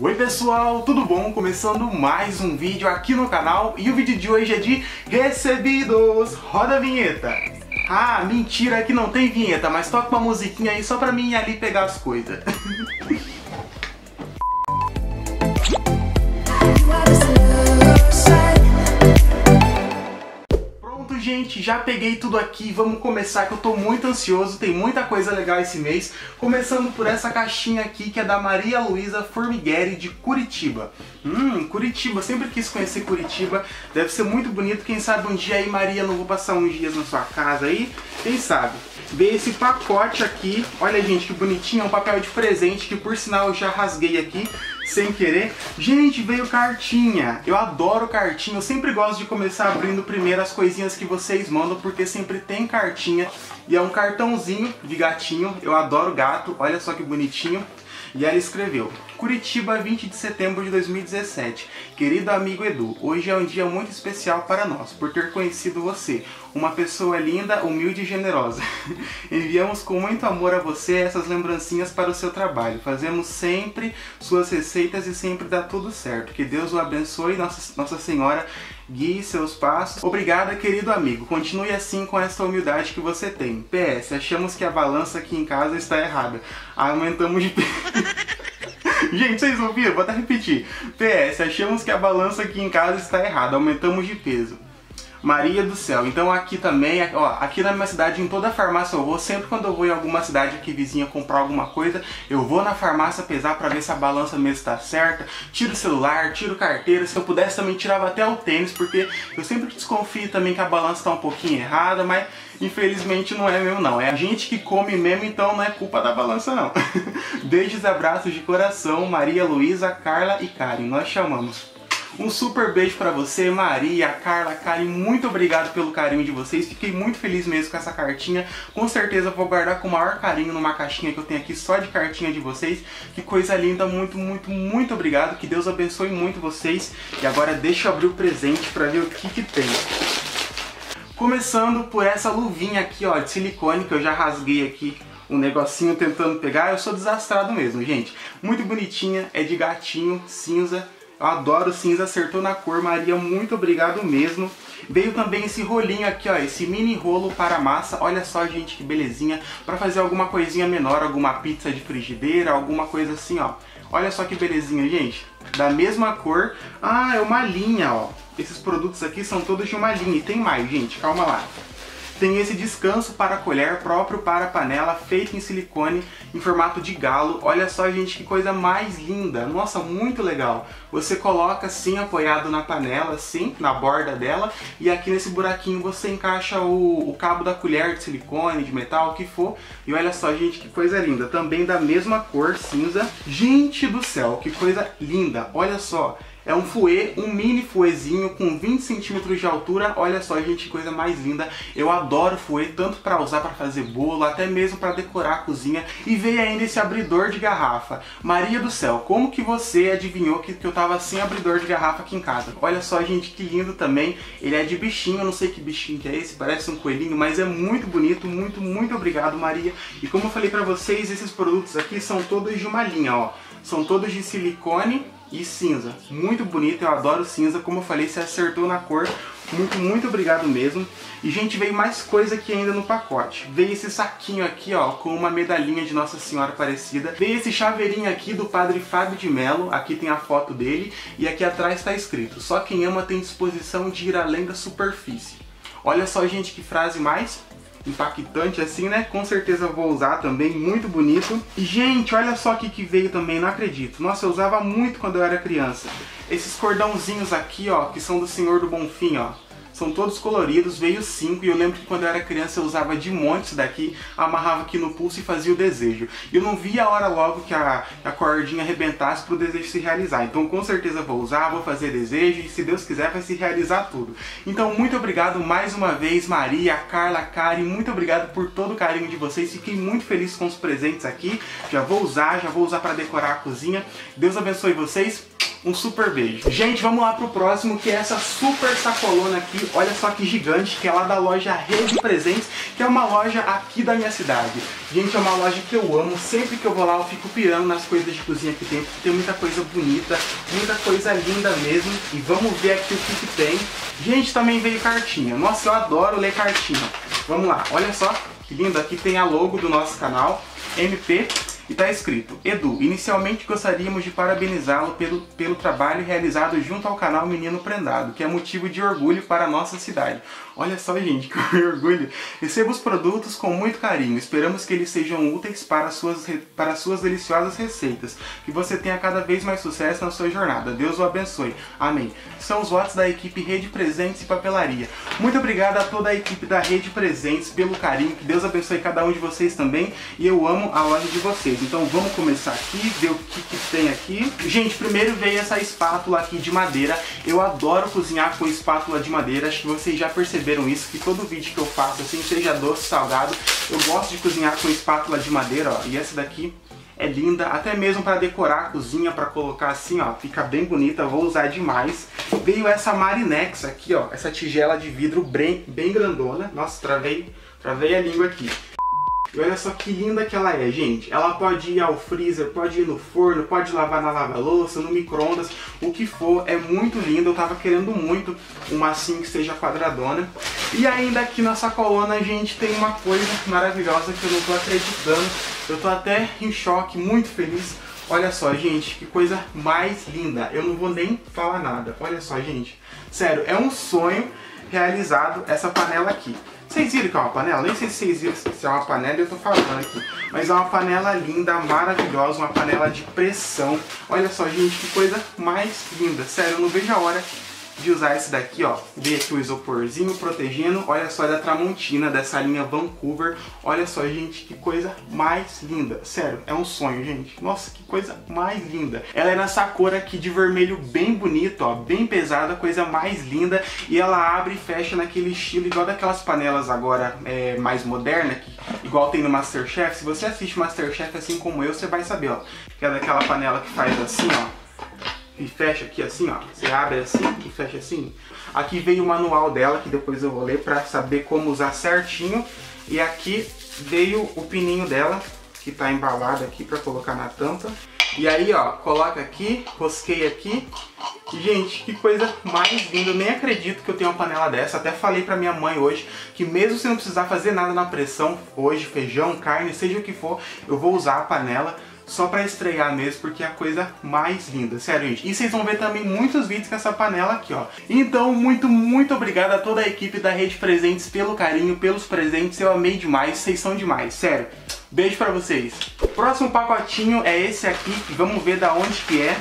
Oi pessoal, tudo bom? Começando mais um vídeo aqui no canal e o vídeo de hoje é de recebidos. Roda a vinheta. Ah, mentira que não tem vinheta, mas toca uma musiquinha aí só pra mim ir ali pegar as coisas. gente, já peguei tudo aqui. Vamos começar que eu tô muito ansioso, tem muita coisa legal esse mês. Começando por essa caixinha aqui que é da Maria Luísa Formigueri de Curitiba. Hum, Curitiba, sempre quis conhecer Curitiba. Deve ser muito bonito. Quem sabe um dia aí, Maria, não vou passar uns dias na sua casa aí. Quem sabe? Veio esse pacote aqui. Olha, gente, que bonitinho. É um papel de presente que, por sinal, eu já rasguei aqui sem querer. Gente, veio cartinha. Eu adoro cartinha. Eu sempre gosto de começar abrindo primeiro as coisinhas que vocês mandam, porque sempre tem cartinha. E é um cartãozinho de gatinho. Eu adoro gato. Olha só que bonitinho. E ela escreveu: Curitiba, 20 de setembro de 2017. Querido amigo Edu, hoje é um dia muito especial para nós, por ter conhecido você, uma pessoa linda, humilde e generosa. Enviamos com muito amor a você essas lembrancinhas para o seu trabalho. Fazemos sempre suas receitas e sempre dá tudo certo. Que Deus o abençoe, Nossa, Nossa Senhora guie seus passos. Obrigada, querido amigo. Continue assim com essa humildade que você tem. PS, achamos que a balança aqui em casa está errada. Aumentamos de Gente, vocês ouviram? Vou até repetir. PS, achamos que a balança aqui em casa está errada. Aumentamos de peso. Maria do céu. Então aqui também, ó, aqui na minha cidade, em toda farmácia eu vou, sempre quando eu vou em alguma cidade aqui vizinha comprar alguma coisa, eu vou na farmácia pesar para ver se a balança mesmo está certa, tiro o celular, tiro carteira, se eu pudesse também tirava até o tênis, porque eu sempre desconfio também que a balança está um pouquinho errada, mas infelizmente não é mesmo não. É a gente que come mesmo, então não é culpa da balança não. Beijos abraços de coração, Maria Luísa, Carla e Karen. Nós chamamos. Um super beijo para você, Maria, Carla, Karen, muito obrigado pelo carinho de vocês. Fiquei muito feliz mesmo com essa cartinha. Com certeza vou guardar com o maior carinho numa caixinha que eu tenho aqui só de cartinha de vocês. Que coisa linda, muito, muito, muito obrigado. Que Deus abençoe muito vocês. E agora deixa eu abrir o presente para ver o que que tem. Começando por essa luvinha aqui, ó, de silicone que eu já rasguei aqui um negocinho tentando pegar. Eu sou desastrado mesmo, gente. Muito bonitinha, é de gatinho, cinza. Eu adoro cinza, acertou na cor, Maria, muito obrigado mesmo. Veio também esse rolinho aqui, ó, esse mini rolo para massa. Olha só, gente, que belezinha. Para fazer alguma coisinha menor, alguma pizza de frigideira, alguma coisa assim, ó. Olha só que belezinha, gente. Da mesma cor. Ah, é uma linha, ó. Esses produtos aqui são todos de uma linha. E tem mais, gente, calma lá. Tem esse descanso para colher próprio para panela, feito em silicone, em formato de galo. Olha só, gente, que coisa mais linda. Nossa, muito legal. Você coloca assim, apoiado na panela, assim, na borda dela. E aqui nesse buraquinho você encaixa o, o cabo da colher de silicone, de metal, o que for. E olha só, gente, que coisa linda. Também da mesma cor, cinza. Gente do céu, que coisa linda. Olha só. É um fouet, um mini fouetzinho com 20 centímetros de altura. Olha só, gente, que coisa mais linda. Eu adoro fouet, tanto para usar para fazer bolo, até mesmo para decorar a cozinha. E veio ainda esse abridor de garrafa. Maria do céu, como que você adivinhou que, que eu tava sem abridor de garrafa aqui em casa? Olha só, gente, que lindo também. Ele é de bichinho, eu não sei que bichinho que é esse, parece um coelhinho, mas é muito bonito. Muito, muito obrigado, Maria. E como eu falei para vocês, esses produtos aqui são todos de uma linha, ó. São todos de silicone e cinza. Muito bonito, eu adoro cinza. Como eu falei, você acertou na cor. Muito, muito obrigado mesmo. E, gente, veio mais coisa aqui ainda no pacote. Veio esse saquinho aqui, ó, com uma medalhinha de Nossa Senhora Aparecida. Veio esse chaveirinho aqui do Padre Fábio de Mello. Aqui tem a foto dele. E aqui atrás está escrito, só quem ama tem disposição de ir além da superfície. Olha só, gente, que frase mais impactante assim, né? Com certeza vou usar também, muito bonito. Gente, olha só o que, que veio também, não acredito. Nossa, eu usava muito quando eu era criança. Esses cordãozinhos aqui, ó, que são do Senhor do Bonfim, ó. São todos coloridos, veio cinco e eu lembro que quando eu era criança eu usava de monte isso daqui, amarrava aqui no pulso e fazia o desejo. E eu não via a hora logo que a, a cordinha arrebentasse para o desejo se realizar. Então com certeza vou usar, vou fazer desejo e se Deus quiser vai se realizar tudo. Então muito obrigado mais uma vez Maria, Carla, Karen, muito obrigado por todo o carinho de vocês. Fiquei muito feliz com os presentes aqui. Já vou usar, já vou usar para decorar a cozinha. Deus abençoe vocês. Um super beijo. Gente, vamos lá pro próximo, que é essa super sacolona aqui. Olha só que gigante, que é lá da loja Rede Presentes, que é uma loja aqui da minha cidade. Gente, é uma loja que eu amo. Sempre que eu vou lá, eu fico pirando nas coisas de cozinha que tem. Tem muita coisa bonita, muita coisa linda mesmo. E vamos ver aqui o que, que tem. Gente, também veio cartinha. Nossa, eu adoro ler cartinha. Vamos lá, olha só que lindo. Aqui tem a logo do nosso canal, MP e está escrito Edu, inicialmente gostaríamos de parabenizá-lo pelo, pelo trabalho realizado junto ao canal Menino Prendado, que é motivo de orgulho para a nossa cidade. Olha só, gente, que orgulho! Receba os produtos com muito carinho. Esperamos que eles sejam úteis para suas, para suas deliciosas receitas. Que você tenha cada vez mais sucesso na sua jornada. Deus o abençoe. Amém. São os votos da equipe Rede Presentes e Papelaria. Muito obrigado a toda a equipe da Rede Presentes pelo carinho. Que Deus abençoe cada um de vocês também. E eu amo a loja de vocês. Então vamos começar aqui, ver o que, que tem aqui. Gente, primeiro veio essa espátula aqui de madeira. Eu adoro cozinhar com espátula de madeira, acho que vocês já perceberam isso, que todo vídeo que eu faço, assim, seja doce, salgado, eu gosto de cozinhar com espátula de madeira, ó. E essa daqui é linda, até mesmo para decorar a cozinha, para colocar assim, ó, fica bem bonita, vou usar demais. Veio essa Marinex aqui, ó, essa tigela de vidro bem, bem grandona. Nossa, travei, travei a língua aqui. E olha só que linda que ela é, gente. Ela pode ir ao freezer, pode ir no forno, pode lavar na lava-louça, no micro-ondas, o que for. É muito linda. Eu tava querendo muito uma assim que seja quadradona. E ainda aqui na sacolona, gente, tem uma coisa maravilhosa que eu não tô acreditando. Eu tô até em choque, muito feliz. Olha só, gente, que coisa mais linda. Eu não vou nem falar nada. Olha só, gente. Sério, é um sonho realizado essa panela aqui. Vocês viram que é uma panela? Nem sei se vocês viram se é uma panela eu tô falando aqui. Mas é uma panela linda, maravilhosa, uma panela de pressão. Olha só, gente, que coisa mais linda. Sério, eu não vejo a hora de usar esse daqui, ó. Ver aqui o isoporzinho protegendo. Olha só, é da Tramontina, dessa linha Vancouver. Olha só, gente, que coisa mais linda. Sério, é um sonho, gente. Nossa, que coisa mais linda. Ela é nessa cor aqui de vermelho bem bonito, ó. Bem pesada, coisa mais linda. E ela abre e fecha naquele estilo igual daquelas panelas agora é, mais modernas, que, igual tem no Masterchef. Se você assiste Masterchef assim como eu, você vai saber, ó. Que é daquela panela que faz assim, ó e fecha aqui assim, ó. Você abre assim e fecha assim. Aqui veio o manual dela, que depois eu vou ler para saber como usar certinho. E aqui veio o pininho dela, que tá embalado aqui para colocar na tampa. E aí, ó, coloca aqui, rosquei aqui. E, gente, que coisa mais linda. Eu nem acredito que eu tenho uma panela dessa. Até falei pra minha mãe hoje que mesmo se não precisar fazer nada na pressão, hoje, feijão, carne, seja o que for, eu vou usar a panela só pra estrear mesmo, porque é a coisa mais linda, sério, gente. E vocês vão ver também muitos vídeos com essa panela aqui, ó. Então, muito, muito obrigado a toda a equipe da Rede Presentes pelo carinho, pelos presentes, eu amei demais, vocês são demais, sério. Beijo pra vocês. Próximo pacotinho é esse aqui, vamos ver da onde que é.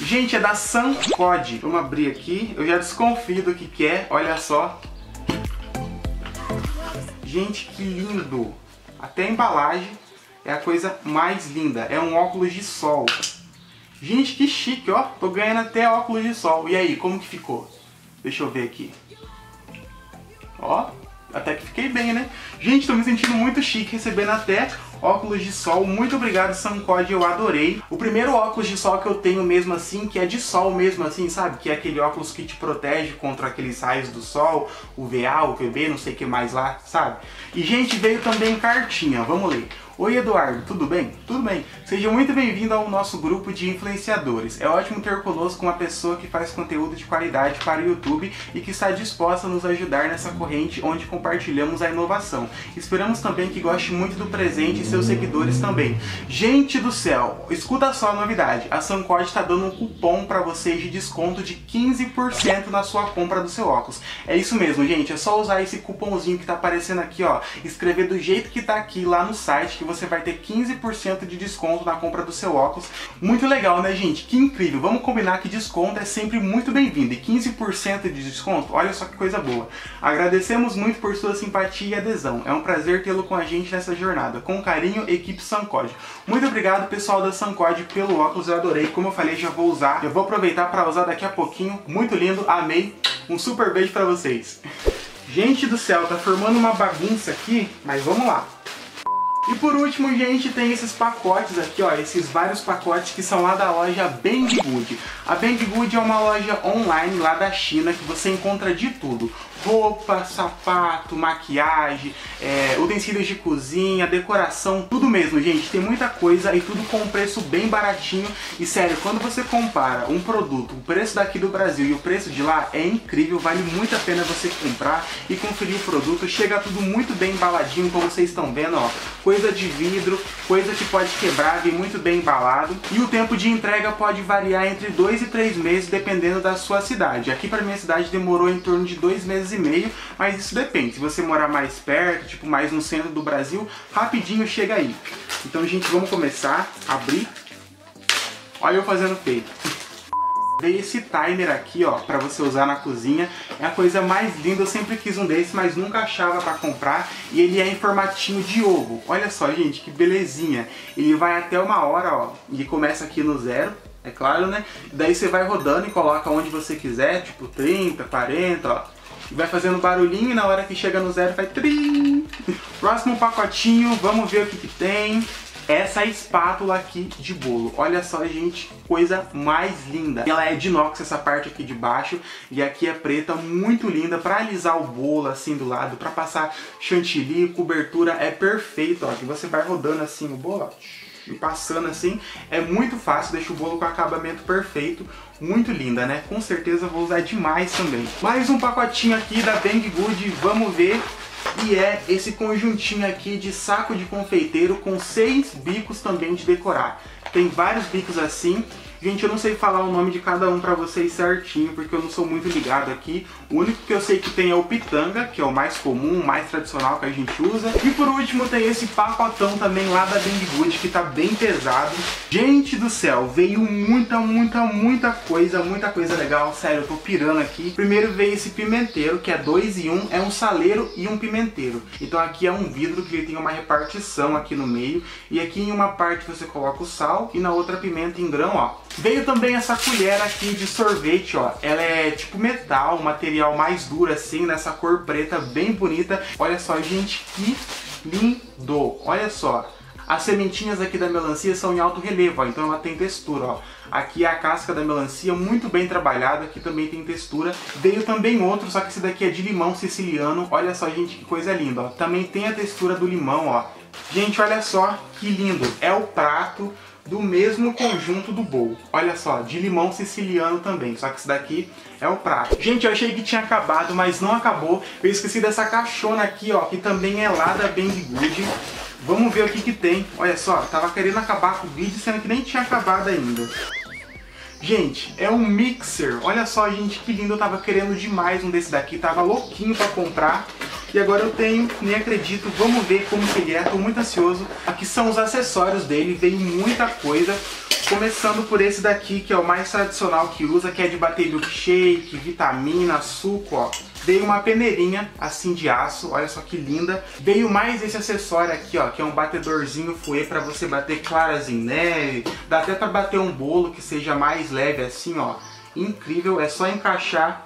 Gente, é da Sancod. Vamos abrir aqui, eu já desconfio do que que é, olha só. Gente, que lindo! Até a embalagem é a coisa mais linda. É um óculos de sol. Gente, que chique, ó. Tô ganhando até óculos de sol. E aí, como que ficou? Deixa eu ver aqui. Ó, até que fiquei bem, né? Gente, tô me sentindo muito chique recebendo até óculos de sol. Muito obrigado, Sancode, eu adorei. O primeiro óculos de sol que eu tenho mesmo assim, que é de sol mesmo assim, sabe? Que é aquele óculos que te protege contra aqueles raios do sol, o VA, o VB, não sei o que mais lá, sabe? E, gente, veio também cartinha, vamos ler. Oi Eduardo, tudo bem? Tudo bem. Seja muito bem-vindo ao nosso grupo de influenciadores. É ótimo ter conosco uma pessoa que faz conteúdo de qualidade para o YouTube e que está disposta a nos ajudar nessa corrente onde compartilhamos a inovação. Esperamos também que goste muito do presente seus seguidores também. Gente do céu, escuta só a novidade. A Suncord está dando um cupom para vocês de desconto de 15% na sua compra do seu óculos. É isso mesmo, gente. É só usar esse cupomzinho que está aparecendo aqui, ó. Escrever do jeito que está aqui lá no site que você vai ter 15% de desconto na compra do seu óculos. Muito legal, né, gente? Que incrível! Vamos combinar que desconto é sempre muito bem-vindo. E 15% de desconto, olha só que coisa boa. Agradecemos muito por sua simpatia e adesão. É um prazer tê-lo com a gente nessa jornada. Com carinho, equipe Sancode. Muito obrigado, pessoal da Sancode, pelo óculos. Eu adorei. Como eu falei, já vou usar. Eu vou aproveitar para usar daqui a pouquinho. Muito lindo, amei. Um super beijo para vocês. Gente do céu, tá formando uma bagunça aqui, mas vamos lá. E por último, gente, tem esses pacotes aqui, ó, esses vários pacotes que são lá da loja Banggood. A Banggood é uma loja online lá da China que você encontra de tudo roupa, sapato, maquiagem, é, utensílios de cozinha, decoração, tudo mesmo, gente. Tem muita coisa e tudo com um preço bem baratinho. E sério, quando você compara um produto, o preço daqui do Brasil e o preço de lá é incrível, vale muito a pena você comprar e conferir o produto. Chega tudo muito bem embaladinho, como vocês estão vendo, ó. Coisa de vidro, coisa que pode quebrar, vem muito bem embalado. E o tempo de entrega pode variar entre 2 e 3 meses, dependendo da sua cidade. Aqui para minha cidade demorou em torno de 2 meses meses e meio, mas isso depende. Se você morar mais perto, tipo mais no centro do Brasil, rapidinho chega aí. Então, gente, vamos começar a abrir. Olha eu fazendo feito. Veio esse timer aqui, ó, pra você usar na cozinha. É a coisa mais linda, eu sempre quis um desse, mas nunca achava pra comprar. E ele é em formatinho de ovo. Olha só, gente, que belezinha. Ele vai até uma hora, ó. Ele começa aqui no zero, é claro, né? Daí você vai rodando e coloca onde você quiser, tipo 30, 40, ó e vai fazendo barulhinho e na hora que chega no zero vai trim. Próximo pacotinho, vamos ver o que, que tem. Essa espátula aqui de bolo. Olha só, gente, coisa mais linda. Ela é de inox, essa parte aqui de baixo, e aqui é preta, muito linda, para alisar o bolo assim do lado, para passar chantilly, cobertura, é perfeito, ó. Que você vai rodando assim o bolo, ó e passando assim, é muito fácil, deixa o bolo com acabamento perfeito, muito linda, né? Com certeza vou usar demais também. Mais um pacotinho aqui da Banggood, vamos ver. E é esse conjuntinho aqui de saco de confeiteiro com seis bicos também de decorar. Tem vários bicos assim Gente, eu não sei falar o nome de cada um pra vocês certinho, porque eu não sou muito ligado aqui. O único que eu sei que tem é o pitanga, que é o mais comum, o mais tradicional que a gente usa. E por último tem esse pacotão também lá da Banggood, que tá bem pesado. Gente do céu, veio muita, muita, muita coisa, muita coisa legal. Sério, eu tô pirando aqui. Primeiro veio esse pimenteiro, que é dois em um, é um saleiro e um pimenteiro. Então aqui é um vidro que ele tem uma repartição aqui no meio. E aqui em uma parte você coloca o sal e na outra pimenta em grão, ó. Veio também essa colher aqui de sorvete, ó. Ela é tipo metal, um material mais duro assim, nessa cor preta, bem bonita. Olha só, gente, que lindo! Olha só. As sementinhas aqui da melancia são em alto relevo, ó, então ela tem textura, ó. Aqui a casca da melancia, muito bem trabalhada, aqui também tem textura. Veio também outro, só que esse daqui é de limão siciliano. Olha só, gente, que coisa linda, ó. Também tem a textura do limão, ó. Gente, olha só que lindo. É o prato do mesmo conjunto do bowl. Olha só, de limão siciliano também, só que esse daqui é o prato. Gente, eu achei que tinha acabado, mas não acabou. Eu esqueci dessa caixona aqui, ó, que também é lá da Bang Good. Vamos ver o que que tem. Olha só, tava querendo acabar com o vídeo, sendo que nem tinha acabado ainda. Gente, é um mixer. Olha só, gente, que lindo. Eu tava querendo demais um desse daqui. Tava louquinho pra comprar. E agora eu tenho, nem acredito, vamos ver como que ele é, tô muito ansioso. Aqui são os acessórios dele, veio muita coisa. Começando por esse daqui, que é o mais tradicional que usa, que é de bater milkshake, vitamina, suco, ó. Veio uma peneirinha assim de aço, olha só que linda. Veio mais esse acessório aqui, ó, que é um batedorzinho fouet para você bater claras em neve. Dá até para bater um bolo que seja mais leve assim, ó. Incrível, é só encaixar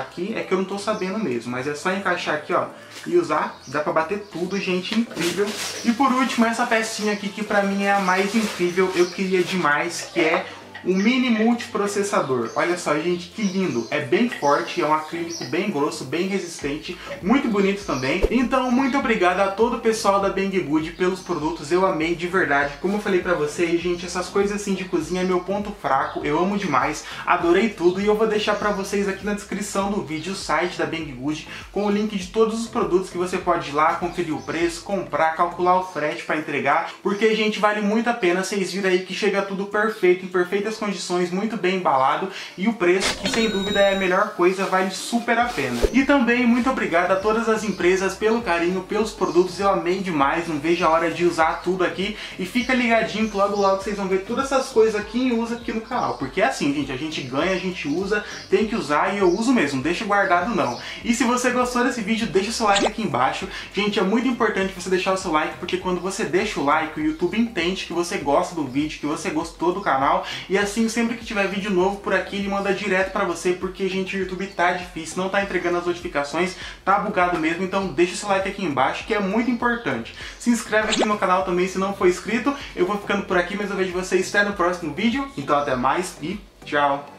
aqui, é que eu não tô sabendo mesmo, mas é só encaixar aqui, ó, e usar, dá pra bater tudo, gente, incrível. E por último, essa pecinha aqui que pra mim é a mais incrível, eu queria demais, que é um mini multiprocessador. Olha só, gente, que lindo. É bem forte, é um acrílico bem grosso, bem resistente, muito bonito também. Então, muito obrigado a todo o pessoal da Banggood pelos produtos. Eu amei de verdade. Como eu falei pra vocês, gente, essas coisas assim de cozinha é meu ponto fraco. Eu amo demais, adorei tudo e eu vou deixar pra vocês aqui na descrição do vídeo o site da Banggood com o link de todos os produtos que você pode ir lá, conferir o preço, comprar, calcular o frete para entregar, porque, gente, vale muito a pena. Vocês viram aí que chega tudo perfeito, em condições, muito bem embalado e o preço, que sem dúvida é a melhor coisa, vale super a pena. E também muito obrigado a todas as empresas pelo carinho, pelos produtos, eu amei demais, não vejo a hora de usar tudo aqui e fica ligadinho que logo logo vocês vão ver todas essas coisas aqui e usa aqui no canal, porque é assim, gente, a gente ganha, a gente usa, tem que usar e eu uso mesmo, deixa guardado não. E se você gostou desse vídeo, deixa o seu like aqui embaixo. Gente, é muito importante você deixar o seu like, porque quando você deixa o like, o YouTube entende que você gosta do vídeo, que você gostou do canal e assim, sempre que tiver vídeo novo por aqui, ele manda direto pra você, porque, gente, o YouTube tá difícil, não tá entregando as notificações, tá bugado mesmo, então deixa esse like aqui embaixo, que é muito importante. Se inscreve aqui no canal também se não for inscrito, eu vou ficando por aqui, mas eu vejo vocês até no próximo vídeo, então até mais e tchau!